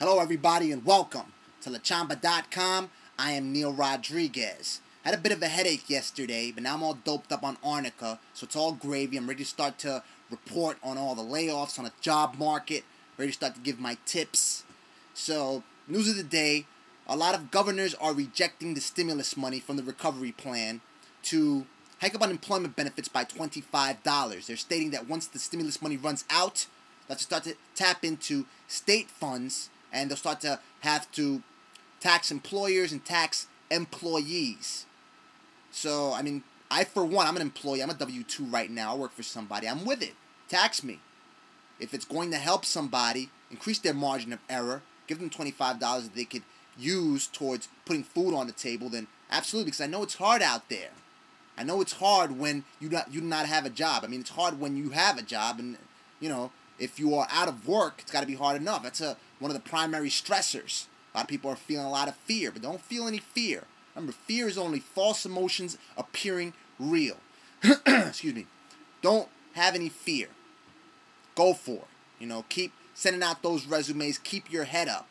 Hello, everybody, and welcome to LaChamba.com. I am Neil Rodriguez. I had a bit of a headache yesterday, but now I'm all doped up on arnica, so it's all gravy. I'm ready to start to report on all the layoffs on the job market, ready to start to give my tips. So, news of the day a lot of governors are rejecting the stimulus money from the recovery plan to hike up unemployment benefits by $25. They're stating that once the stimulus money runs out, they'll start to tap into state funds and they'll start to have to tax employers and tax employees. So, I mean, I, for one, I'm an employee. I'm a W 2 right now. I work for somebody. I'm with it. Tax me. If it's going to help somebody, increase their margin of error, give them $25 that they could use towards putting food on the table, then absolutely, because I know it's hard out there. I know it's hard when you not you not have a job. I mean, it's hard when you have a job, and you know if you are out of work, it's got to be hard enough. That's a one of the primary stressors. A lot of people are feeling a lot of fear, but don't feel any fear. Remember, fear is only false emotions appearing real. Excuse me. Don't have any fear. Go for it. You know, keep sending out those resumes. Keep your head up.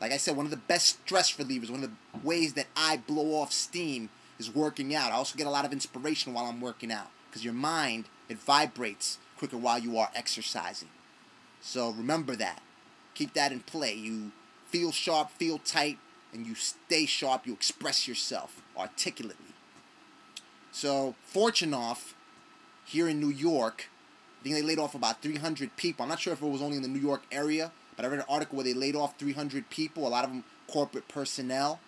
Like I said, one of the best stress relievers, one of the ways that I blow off steam is working out. I also get a lot of inspiration while I'm working out because your mind, it vibrates quicker while you are exercising. So remember that. Keep that in play. You feel sharp, feel tight, and you stay sharp. You express yourself articulately. So, Fortunoff here in New York, I think they laid off about 300 people. I'm not sure if it was only in the New York area, but I read an article where they laid off 300 people, a lot of them corporate personnel.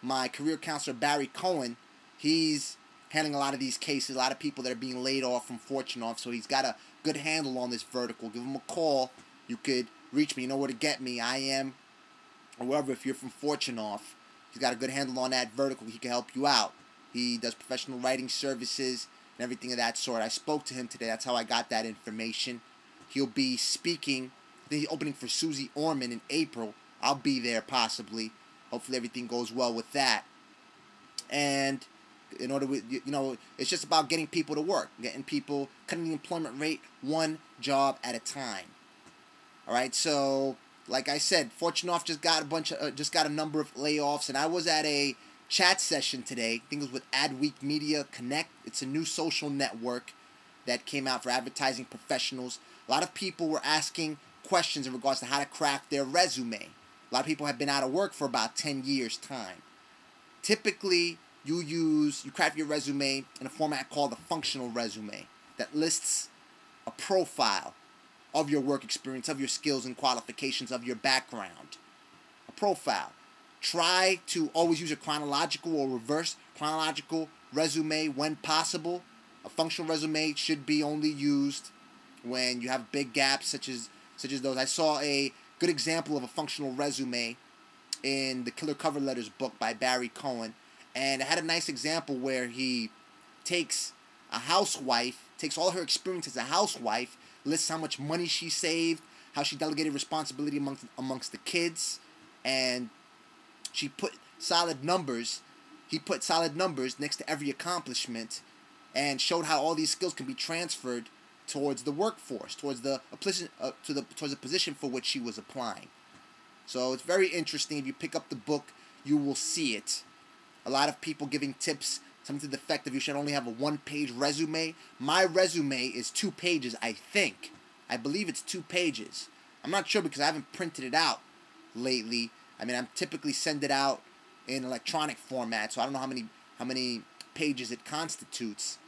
My career counselor, Barry Cohen, he's handling a lot of these cases, a lot of people that are being laid off from Fortunoff, so he's got a good handle on this vertical. Give him a call. You could reach me. You know where to get me. I am, or wherever, if you're from Fortunoff, he's got a good handle on that vertical. He can help you out. He does professional writing services and everything of that sort. I spoke to him today. That's how I got that information. He'll be speaking the opening for Suze Orman in April. I'll be there possibly. Hopefully everything goes well with that. And in order with you know, it's just about getting people to work, getting people cutting the employment rate one job at a time. All right, so like I said, Fortunoff just got a bunch of uh, just got a number of layoffs, and I was at a chat session today. I think it was with Adweek Media Connect. It's a new social network that came out for advertising professionals. A lot of people were asking questions in regards to how to craft their resume. A lot of people have been out of work for about 10 years' time. Typically, you use, you craft your resume in a format called a functional resume that lists a profile of your work experience, of your skills and qualifications, of your background. A profile. Try to always use a chronological or reverse chronological resume when possible. A functional resume should be only used when you have big gaps, such as such as those. I saw a good example of a functional resume in the Killer Cover Letters book by Barry Cohen, and it had a nice example where he takes a housewife, takes all her experience as a housewife, lists how much money she saved, how she delegated responsibility amongst amongst the kids, and she put solid numbers. He put solid numbers next to every accomplishment, and showed how all these skills can be transferred towards the workforce, towards the uh, to the towards the position for which she was applying. So it's very interesting. If you pick up the book, you will see it. A lot of people giving tips, something to the effect of you should only have a one-page resume. My resume is two pages, I think. I believe it's two pages. I'm not sure because I haven't printed it out lately. I mean, I'm typically send it out in electronic format, so I don't know how many how many pages it constitutes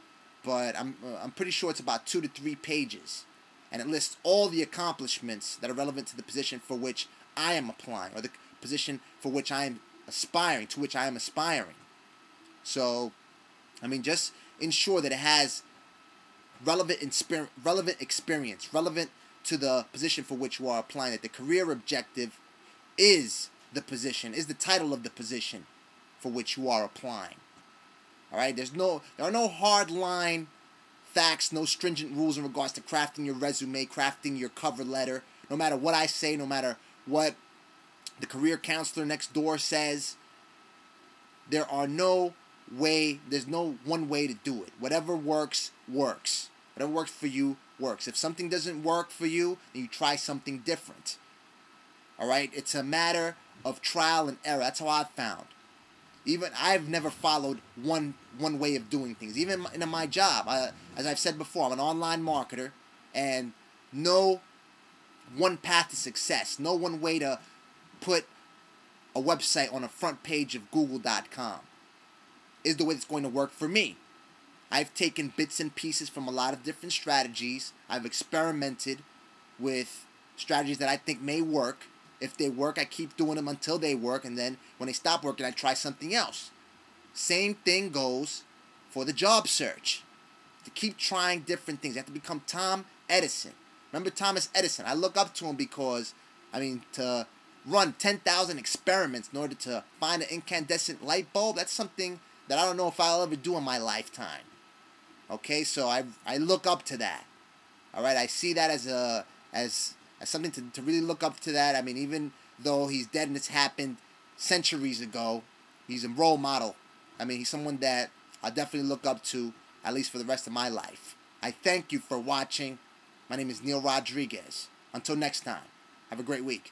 but I'm uh, I'm pretty sure it's about two to three pages, and it lists all the accomplishments that are relevant to the position for which I am applying, or the position for which I am aspiring, to which I am aspiring. So, I mean, just ensure that it has relevant insper- relevant experience, relevant to the position for which you are applying. That the career objective is the position, is the title of the position for which you are applying. All right, there's no there are no hard line facts, no stringent rules in regards to crafting your resume, crafting your cover letter. No matter what I say, no matter what the career counselor next door says, there are no way, there's no one way to do it. Whatever works, works. Whatever works for you, works. If something doesn't work for you, then you try something different. All right, it's a matter of trial and error. That's how I've found. Even I've never followed one one way of doing things. Even in my job, I, as I've said before, I'm an online marketer, and no one path to success, no one way to put a website on a front page of Google.com is the way it's going to work for me. I've taken bits and pieces from a lot of different strategies. I've experimented with strategies that I think may work. If they work, I keep doing them until they work, and then when they stop working, I try something else. Same thing goes for the job search. To keep trying different things, you have to become Tom Edison. Remember Thomas Edison? I look up to him because, I mean, to run 10,000 experiments in order to find an incandescent light bulb, that's something that I don't know if I'll ever do in my lifetime. Okay, so I, I look up to that. All right, I see that as a as as something to, to really look up to that. I mean, even though he's dead and it's happened centuries ago, he's a role model. I mean, he's someone that I definitely look up to, at least for the rest of my life. I thank you for watching. My name is Neil Rodriguez. Until next time, have a great week.